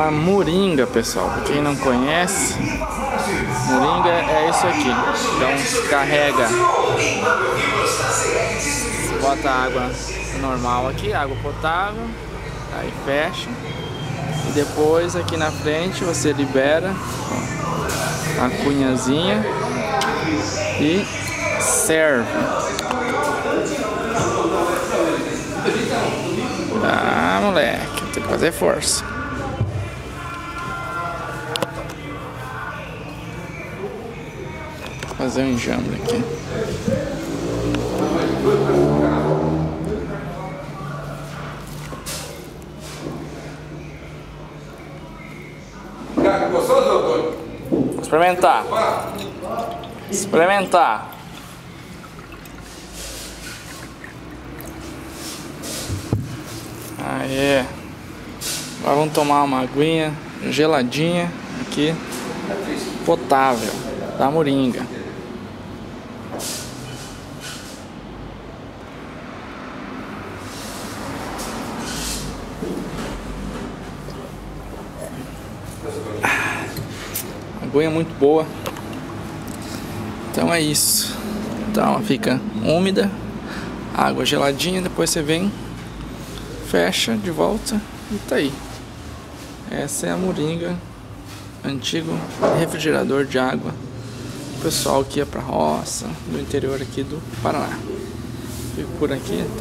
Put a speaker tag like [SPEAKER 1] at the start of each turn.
[SPEAKER 1] chama moringa, pessoal. Pra quem não conhece, moringa é isso aqui. Então carrega, bota água normal aqui, água potável, aí fecha. E depois aqui na frente você libera a cunhazinha e serve. Ah, moleque, tem que fazer força. Fazer um enjambre aqui. Experimentar. Experimentar. Aê. Agora vamos tomar uma aguinha geladinha aqui, potável, da moringa. Aguinha muito boa. Então é isso. Então ela fica úmida, água geladinha, depois você vem, fecha de volta e tá aí. Essa é a moringa, antigo refrigerador de água. O pessoal que ia pra roça, do interior aqui do Paraná. Fico por aqui. Até